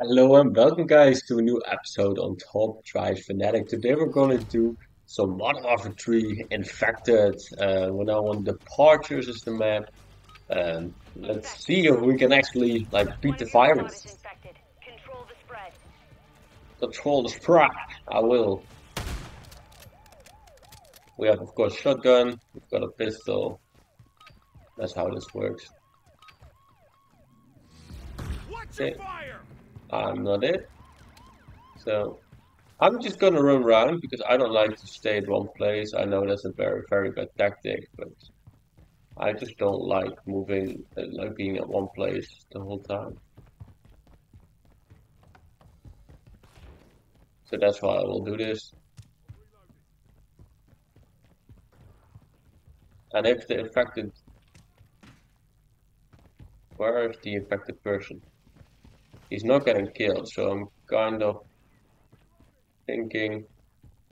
Hello and welcome guys to a new episode on Top Drive Fanatic. Today we're going to do some Modern Warfare 3 Infected. Uh, we're now on Departures is the map. Um, let's see if we can actually like beat the virus. Control the spread. Control the spread. I will. We have of course shotgun. We've got a pistol. That's how this works. Watch Okay. I'm not it. So I'm just gonna run around because I don't like to stay at one place. I know that's a very, very bad tactic, but I just don't like moving, uh, like being at one place the whole time. So that's why I will do this. And if the infected, where is the infected person? He's not getting killed, so I'm kind of thinking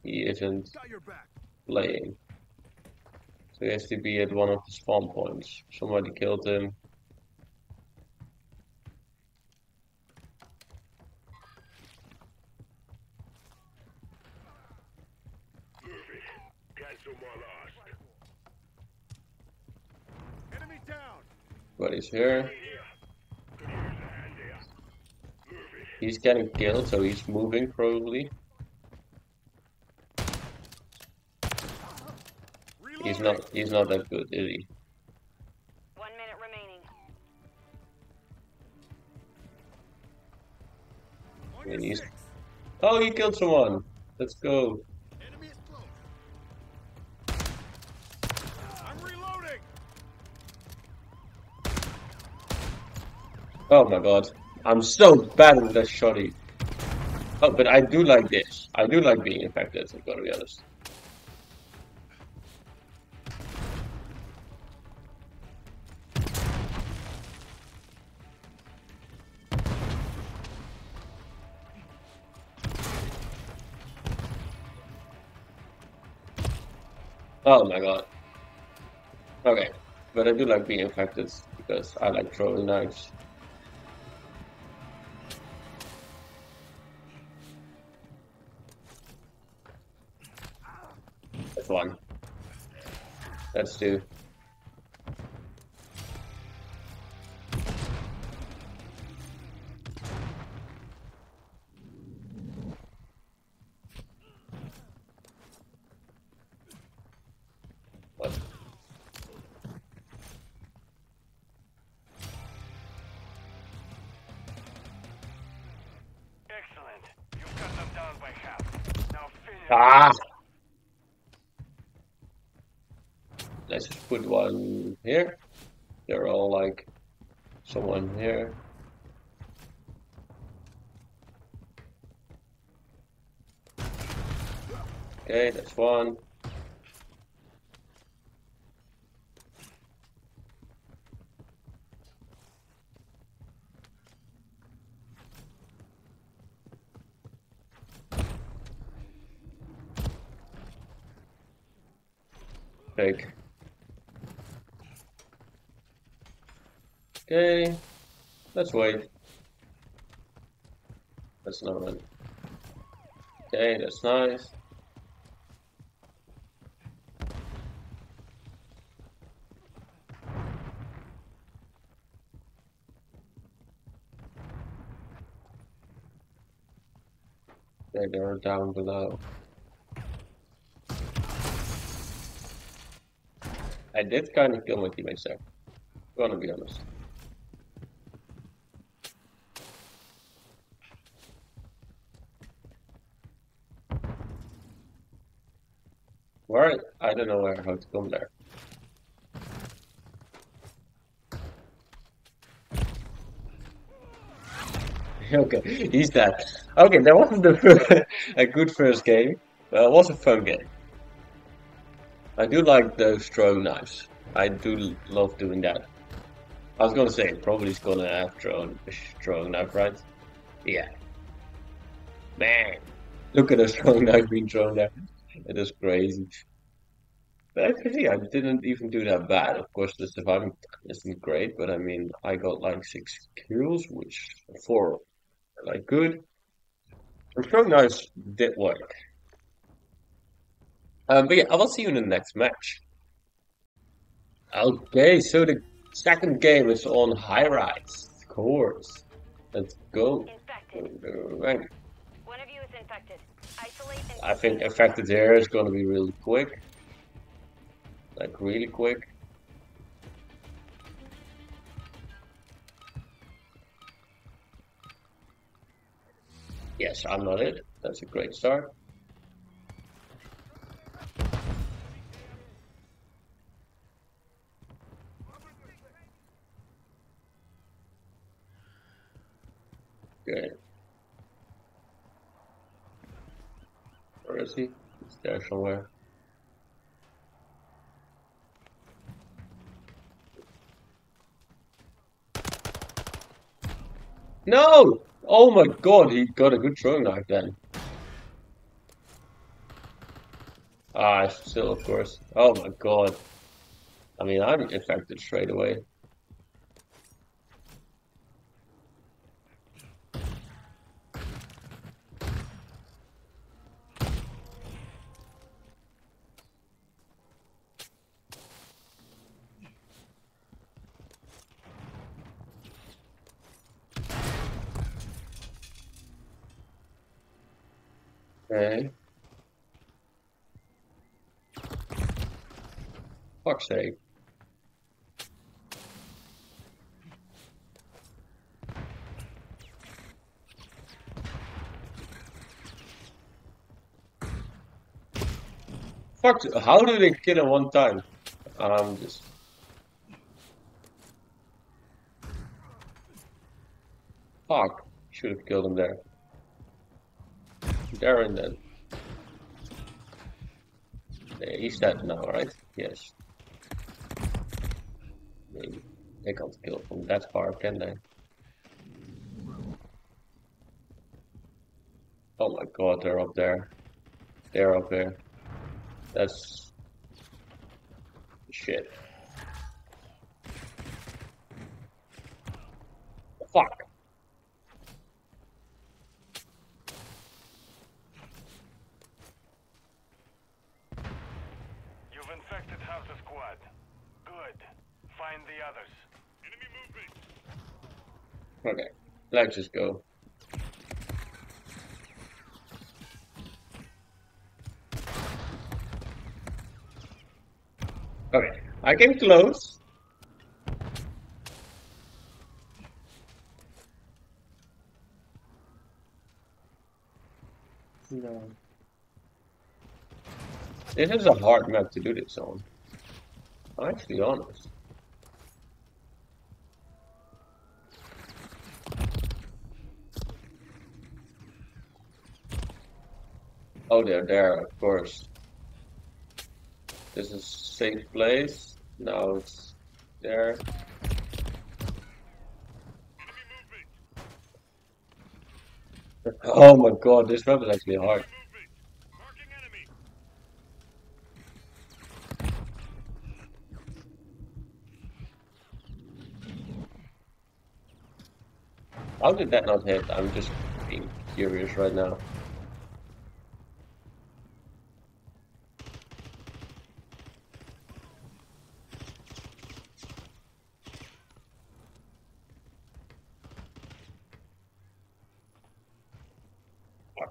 he isn't playing. So he has to be at one of the spawn points. Somebody killed him. But he's here. He's getting killed, so he's moving probably. He's not he's not that good, is he? One minute remaining. On Yeah, your he's- Oh he killed someone! Let's go. Enemy is close. I'm reloading. Oh my god. I'm so bad with that shotty. Oh, but I do like this. I do like being infected, I've gotta be honest. Oh my god. Okay, but I do like being infected because I like throwing knives. That's two. Someone here. Okay, that's one. Fake. Okay, let's wait. That's not one. Okay, that's nice. Okay, they're down below. I did kind of kill my teammates there. Gonna be honest. Where? I don't know where how to come there. Okay, he's dead. Okay, that wasn't the a good first game. But it was a fun game. I do like those throwing knives. I do love doing that. I was gonna say probably he's gonna have thrown a throwing knife, right? Yeah. Man, look at us throwing knife being thrown there. It is crazy. But actually, I didn't even do that bad. Of course, the surviving isn't great, but I mean, I got like six kills, which for like good. The throwing knives did work. Um, but yeah, I will see you in the next match. Okay, so the second game is on high rise. Of course. Let's go. Infected. Right. One of you is infected. Isolate and I think affected here is gonna be really quick. Like really quick. Yes, I'm not it. That's a great start. Good. Where is he? He's there somewhere. No! Oh my god, he got a good throwing knife then. Ah, still, of course. Oh my god. I mean, I'm infected straight away. Okay. Fuck's sake. Fuck, how do they kill him one time? Um, just... Fuck, should have killed him there. Darren then. He's dead now, right? Yes. Maybe. They can't kill from that far, can they? Oh my god, they're up there. They're up there. That's... Shit. Fuck. You've infected half the squad. Good. Find the others. Enemy movement. Okay, let's just go. Okay, I came close. No. This is a hard map to do this on. I'm actually honest. Oh, they're there, of course. This is safe place. Now it's there. Oh my god, this map is actually hard. How did that not hit? I'm just being curious right now.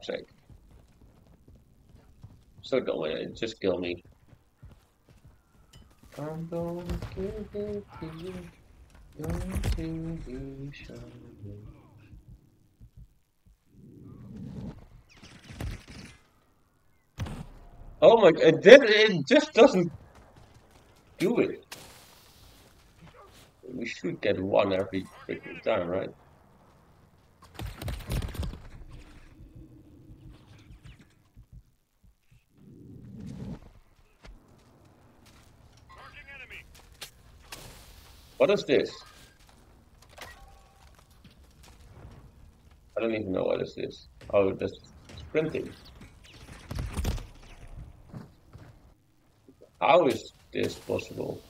Fuck's sake. So don't wait, just kill me. I'm gonna give it to you. Going to be shining. Oh my, it it just doesn't do it. We should get one every freaking time, right? What is this? I don't even know what is this. Oh, is. Oh, that's sprinting. How is this possible?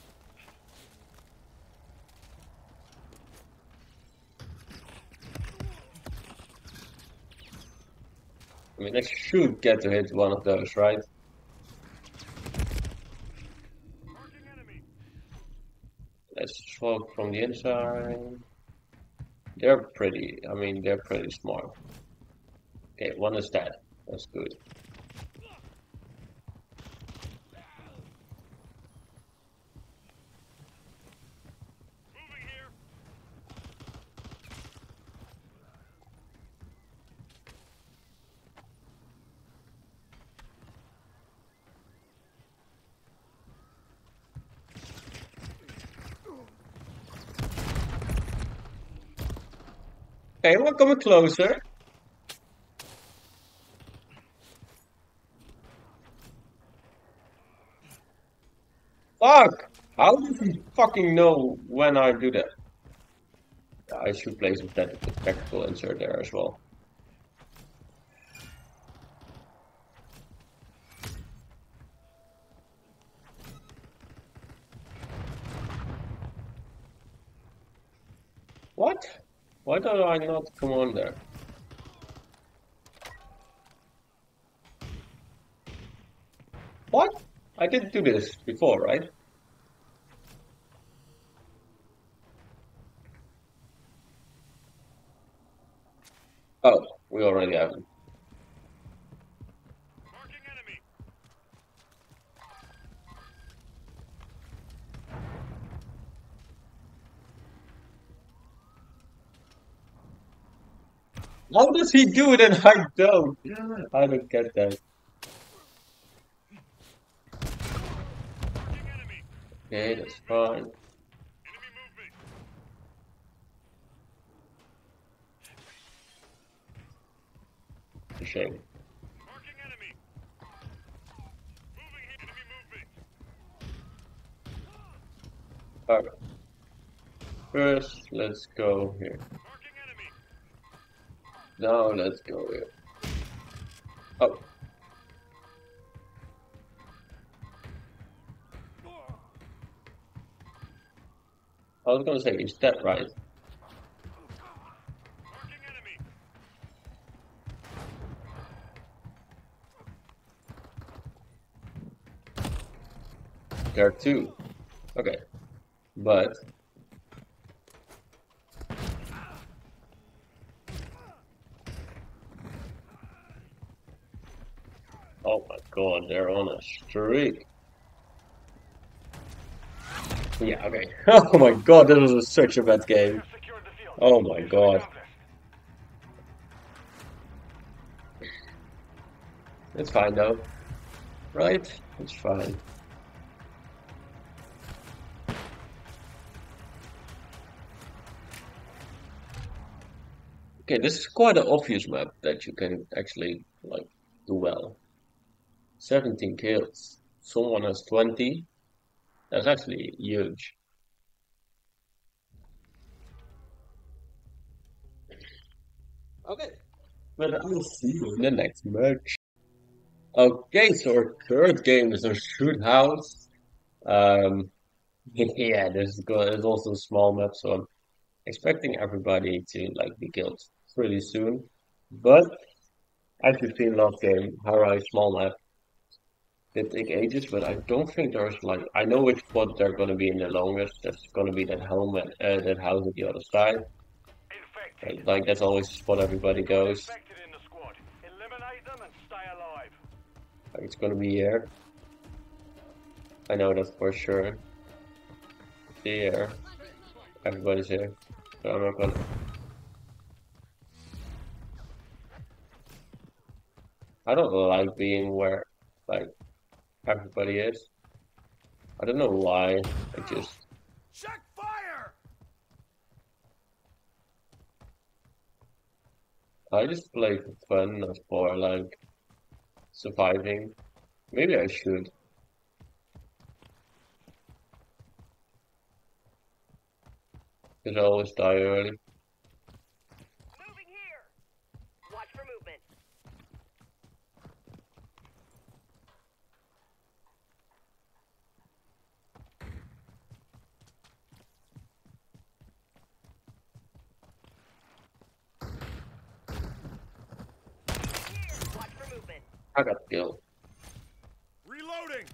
I mean, I should get to hit one of those, right? From the inside. They're pretty, I mean, they're pretty smart. Okay, one is dead. That's good. Okay, we're coming closer. Fuck! How does he fucking know when I do that? I should place a tactical tactical insert there as well. What? Why do I not come on there? What? I didn't do this before, right? Oh, we already have it. How does he do it and I don't? I don't get that. Okay, that's fine. Shame. Alright. First, let's go here. Now, let's go here. Oh, I was gonna say, is that right? There are two. Okay. But Oh my god, they're on a streak. Yeah, okay. Oh my god, this was such a bad game. Oh my god. It's fine though. Right? It's fine. Okay, this is quite an obvious map that you can actually like do well. 17 kills. Someone has 20. That's actually huge. Okay. But I will see you in the next match. Okay, so our third game is a shoot house. Um, yeah, there's go there's also a small map, so I'm expecting everybody to like be killed pretty soon. But as you've seen last game, Highrise small map did take ages, but I don't think there's like I know which spot they're gonna be in the longest. That's gonna be that home at uh, that house at the other side. Infected. Like that's always the spot everybody goes. In the squad. Eliminate them and stay alive. Like it's gonna be here. I know that for sure. Here. Everybody's here. So I'm not gonna I don't like being where like everybody is. I don't know why. I just Check fire! I just play for fun, not for like surviving. Maybe I should. Because I always die early. Moving here. Watch for movement. Here. Watch I got killed. Reloading.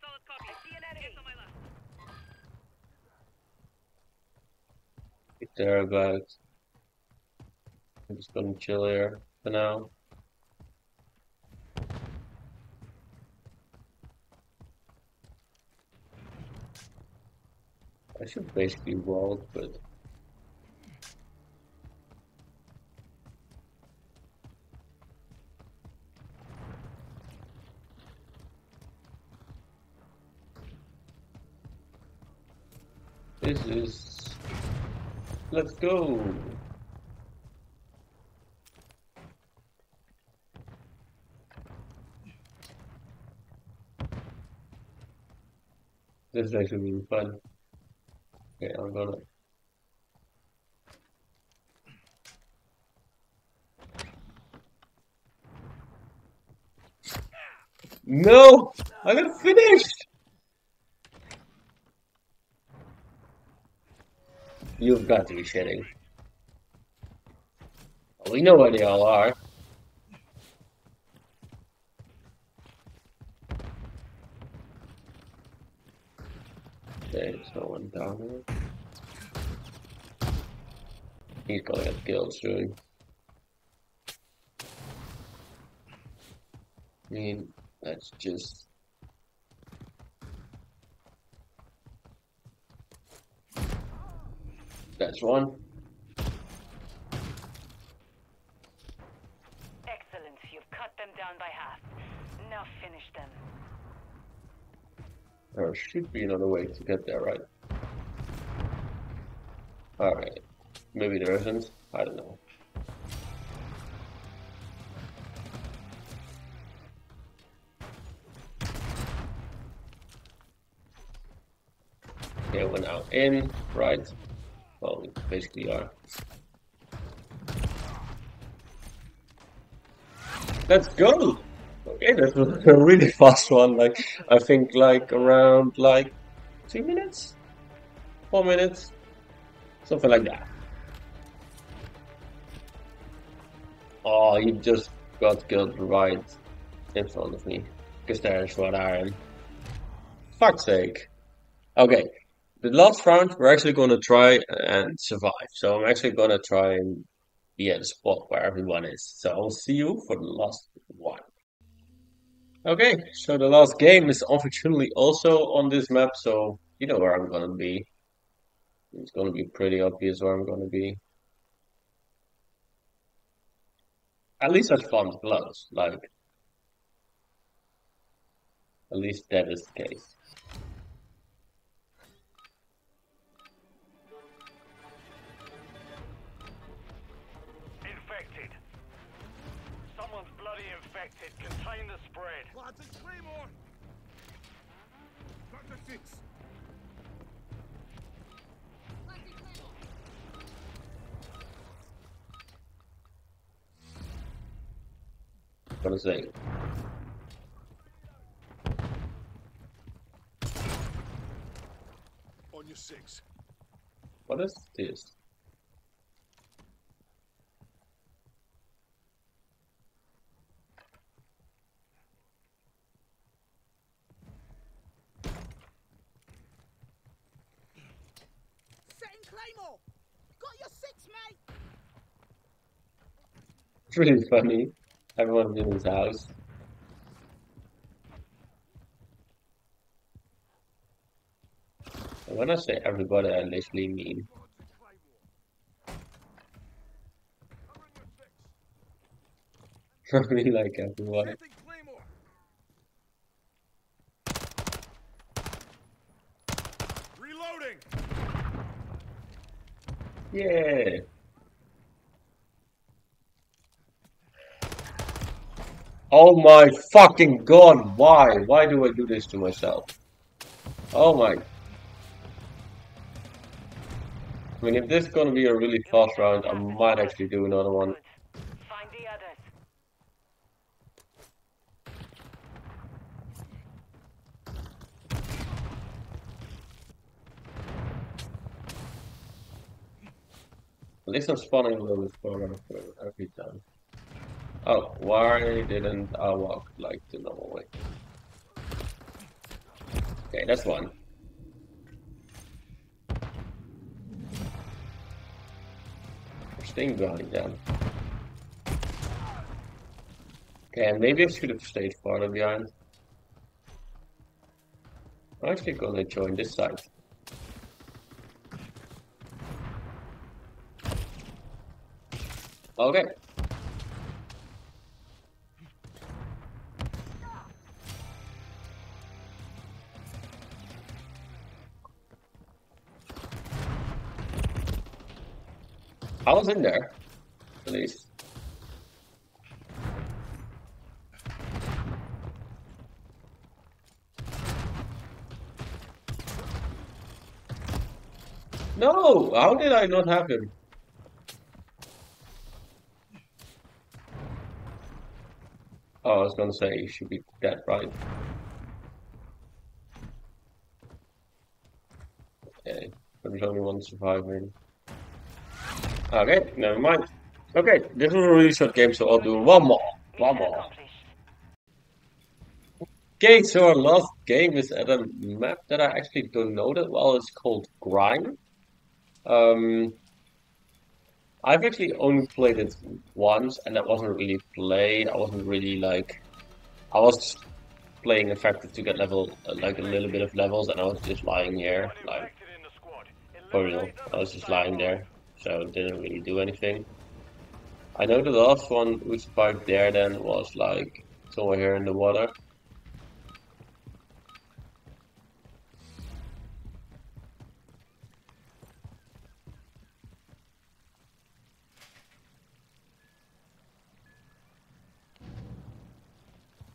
Solid copy. See an enemy. on my left. If they're about. I'm just gonna chill here for now. I should basically walk, but this is let's go. This is actually really fun. Okay, I'm gonna. No! I got finished! You've got to be shitting. Well, we know where they all are. There's no one down there. He's gonna get killed soon. I mean, that's just. That's one. Excellent. You've cut them down by half. Now finish them. There should be another way to get there, right? Alright. Maybe there isn't. I don't know. Okay, we're now in, right? Well, we basically are. Let's go! Okay, that was a really fast one. Like, I think like around like two minutes? Four minutes? Something like that. Oh, you just got killed right in front of me. Because there's what iron. Fuck's sake. Okay, the last round we're actually gonna try and survive. So I'm actually gonna try and be at a spot where everyone is. So I'll see you for the last one. Okay, so the last game is unfortunately also on this map, so you know where I'm gonna be. It's gonna be pretty obvious where I'm gonna be. At least that's fun close, like at least that is the case. Contain the spread. Planting Claymore! Dr. Six! gonna say. On your six. What is this? Setting Claymore! Got your six, mate! It's really funny. Everyone's in his house. When I say everybody, I literally mean Planting Claymore. Covering your six. I mean like Claymore! Reloading! Yeah. Oh my fucking god, why? Why do I do this to myself? Oh my. I mean, if this is gonna be a really fast round, I might actually do another one. At least I'm spawning a little bit further every time. Oh, why didn't I walk like the normal way? Okay, that's one. We're staying behind them. Okay, maybe I should have stayed farther behind. I'm actually gonna join this side. Okay. I was in there, at least. No! How did I not have him? Oh, I was gonna say he should be dead, right? Okay, there's only one surviving. Okay, never mind. Okay, this was a really short game, so I'll do one more. One more. Okay, so our last game is at a map that I actually don't know that well. It's called Grime. Um, I've actually only played it once, and that wasn't really played. I wasn't really like, I was just playing effective to get level, like a little bit of levels, and I was just lying here, like for real. I was just lying there, so didn't really do anything. I know the last one who survived there then was like somewhere here in the water.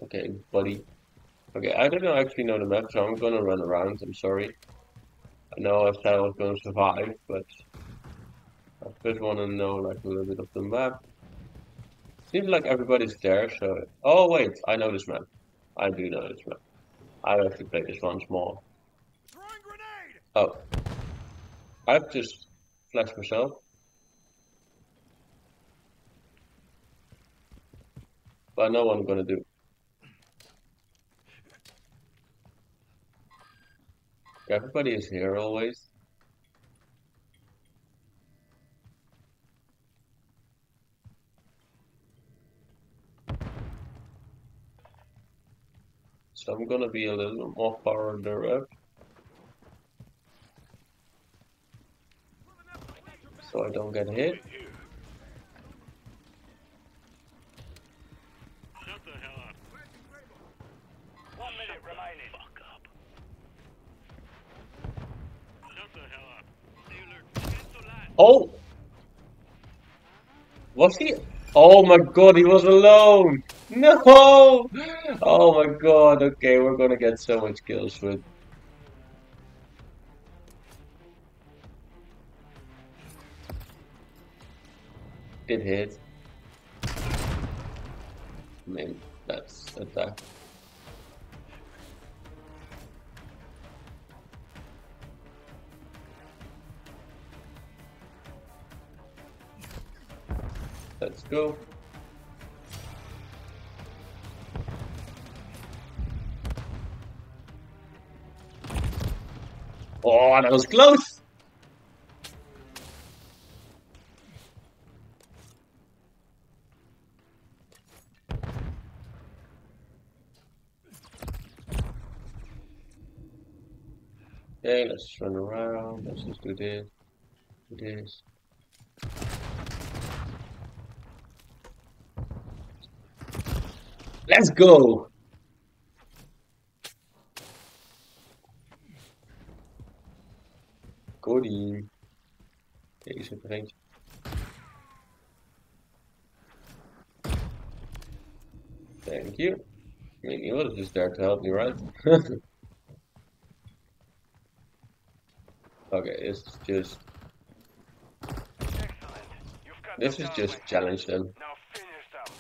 Okay, buddy. Okay, I don't actually know the map, so I'm gonna run around. I'm sorry. I know I said I was gonna survive, but I first want to know like a little bit of the map. Seems like everybody's there, so. Oh wait, I know this map. I do know this map. I have to play this once more. Oh, I've just flashed myself. But I know what I'm gonna do. Everybody is here always. So I'm gonna be a little more farther up. So I don't get hit. The the. Oh! Was he? Oh my god, he was alone! No! Oh my god, okay, we're gonna get so much kills with. It hit. I mean, that's attack. Let's go. Oh, that was close! Okay, let's run around. Let's just do this. Do this. Let's go! Cody. Deze zit. Thank you. I mean, he was just there to help me, right? okay, it's just Excellent. You've got this is just challenge them. Now finish them.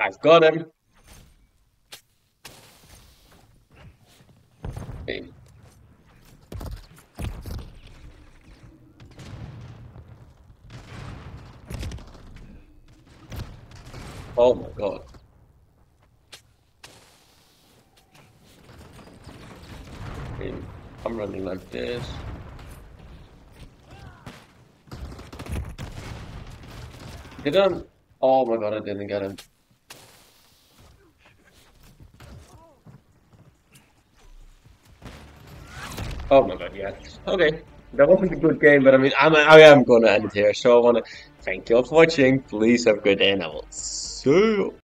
I've got him. Oh my god. I'm running like this. Did I? Oh my god, I didn't get him. Oh my god, yeah. Okay. That wasn't a good game, but I mean, I'm, I am to end here. So I want to thank you all for watching. Please have a good day, and I will see you.